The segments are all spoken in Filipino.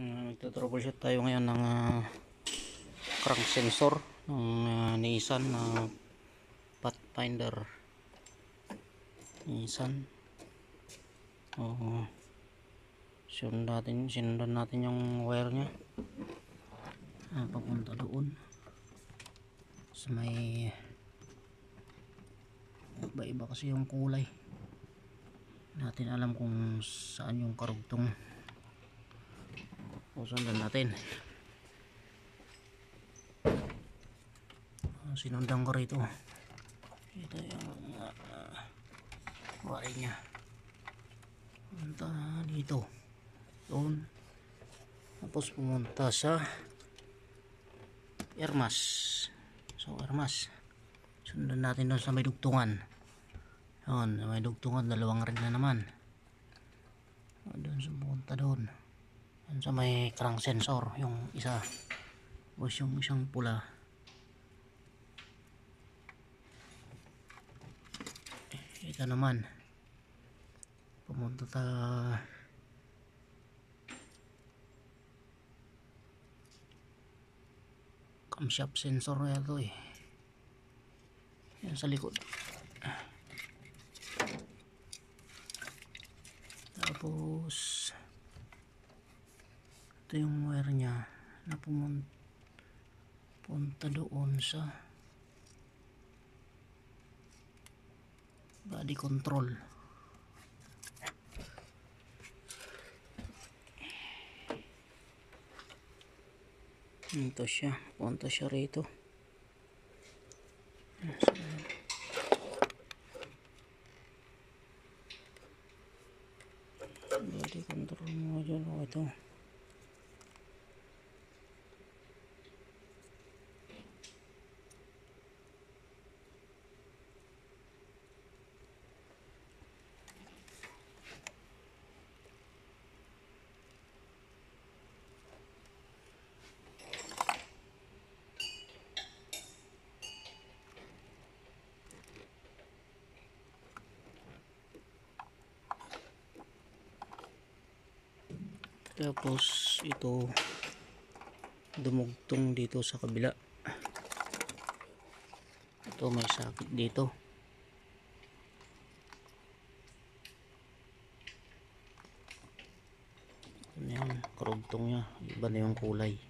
Uh, Nagtotroubleshoot tayo ngayon ng ah, crank sensor ng ah, Nissan na Pathfinder. Nissan. Oo. sundan natin sinundan natin yung wire nya ah, papunta doon. Sa may iba iba kasi yung kulay. Natin alam kung saan yung karugtong o sundan natin. Ah, sinundan ko rito. Ito yung uh, wari nya punta dito. Doon tapos pumunta sa Ermas. So Ermas. Sundan natin doon sa may dugtungan. Yun may dugtungan dalawang rin na naman. O, doon sa pumunta doon doon sa may crank sensor yung isa. Tapos yung isang pula. Ito naman. Pumunta ta camshaft sensor na ito eh. Yan sa likod. Tapos ito yung wire nya na pumunta doon sa body control. Ito siya punta siya rito. Body control module o ito tapos ito dumugtong dito sa kabila. Ito may sakit dito. Ano yan? Karugtong nya iba na yung kulay.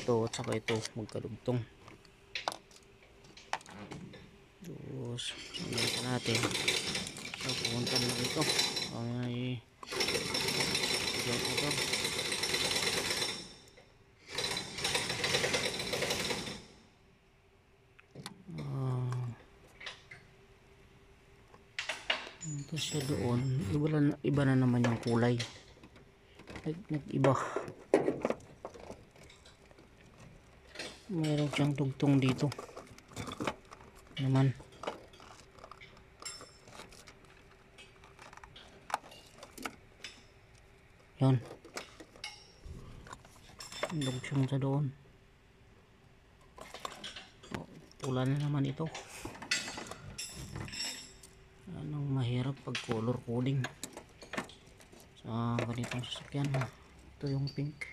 Ito at saka ito magkarugtong tapos sundan natin. So pumunta na dito. Ay ito ito. Ah. ito siya doon. Iba na, iba na naman yung kulay. Nag, nag iba mayroon siyang tugtong dito. Naman yun. Dugsong sa doon. Oh, pula na naman ito. Anong mahirap pag color coding? Sa ganitong sasakyan ha? Ito yung pink.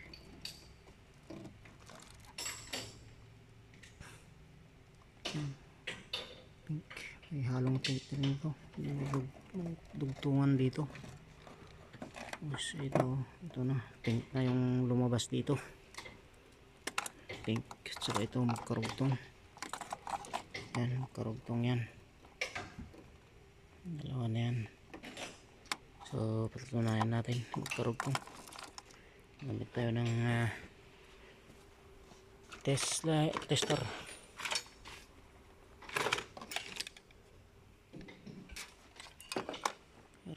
Pink. May halong tape din ito may dug, may dugtungan dito tapos ito ito na. Pink na yung lumabas dito. Pink saka ito magkarugtong. Yan magkarugtong yan. Dalawa na yan. So patutunayan natin magkarugtong. Gamit tayo ng uh, Tesla tester.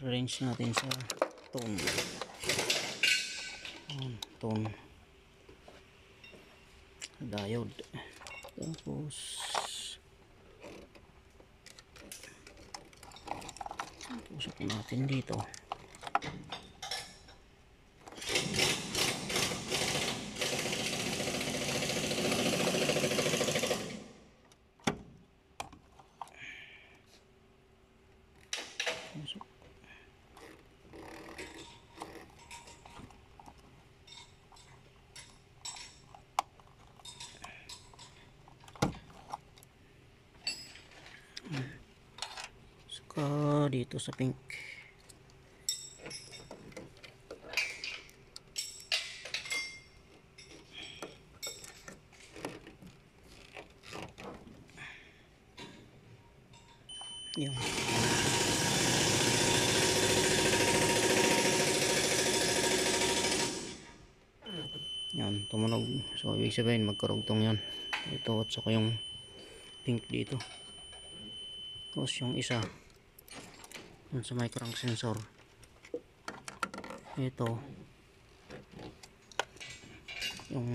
Range natin sa Ayan, tone diode. Tapos tusok natin dito Saka dito sa pink. Yung yan, tumunog. So, ibig sabihin, magkarugtong yan. Ito at saka yung pink dito. Tapos yung isa, dun sa may sensor. Ito, yung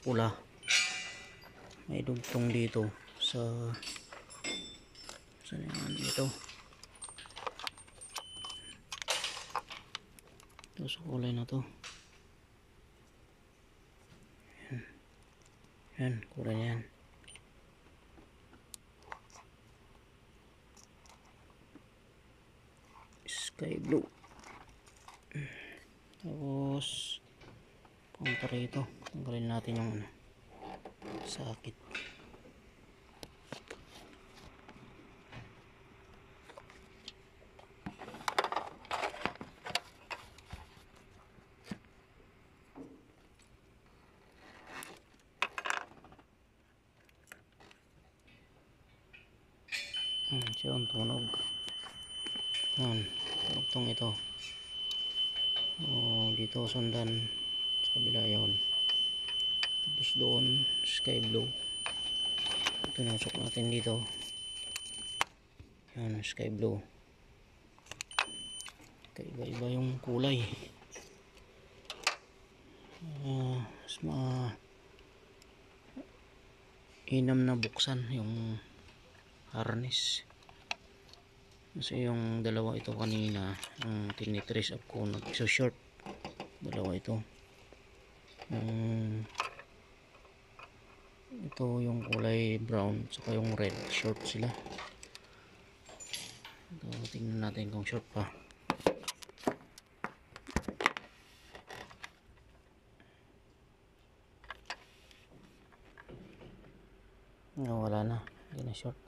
pula. May dugtong dito sa saan yan ito. Ito sa kulay na to. Yan. Yan, kulay yan. Sky blue. Tapos, punta rito. Tanggalin natin yung ano, sakit. Hmm, siya ang tunog. Yan, tugtong ito. Oh, dito sundan sa kabila yun. Tapos doon, sky blue. Tinusok natin dito. Yan, sky blue. Kaiba-iba yung kulay. Ah, mas ma inam na buksan yung harness kasi yung dalawa ito kanina ang tinitrace up ko nagso-short dalawa ito. Yung ito yung kulay brown saka yung red. Short sila. Ito tingnan natin kung short pa. No, wala na. Hindi na short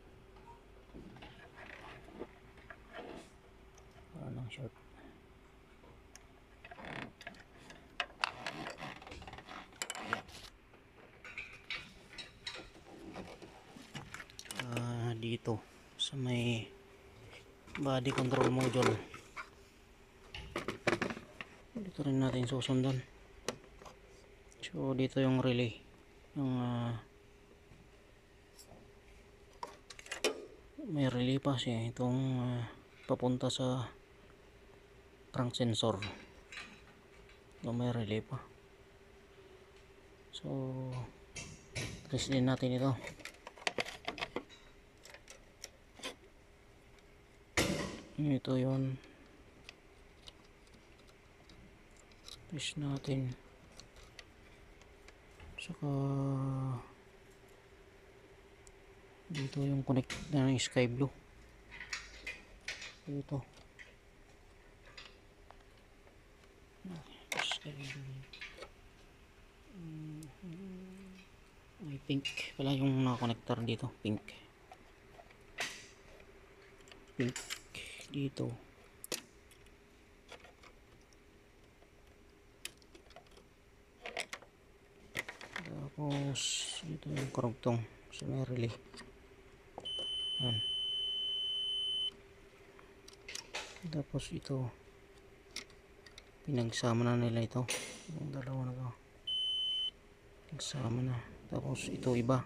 nang short Ah, dito sa may body control module. Dito rin natin susundan. So dito yung relay yung ah, may relay pa siya. Itong ah, papunta sa crank sensor. Ito may relay pa. So trace din natin ito. Ito yon trace natin. Saka dito yung connect na ng sky blue. Dito sky blue Mhm. May pink pala yung nakakonektor dito. Pink. Pink dito. Tapos dito yung karugtong sa may relay yan tapos ito pinagsama na nila ito. Yung dalawa na to. Pinagsama na. Tapos ito iba.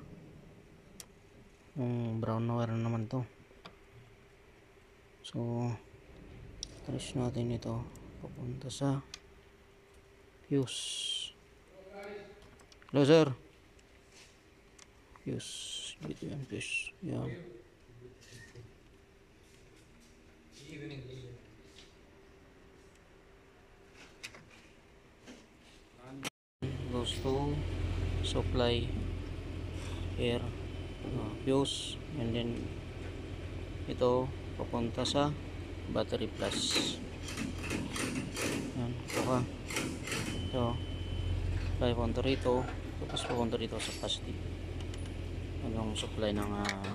Yung brown na wire na naman to. So trace natin ito. Papunta sa fuse. Hello sir. Fuse. Dito yan fuse. Yan. Goes to supply air uh, fuse and then ito papunta sa battery plus. Yan ito ito supply punto rito tapos pupunta rito sa positive yan yung supply ng ah,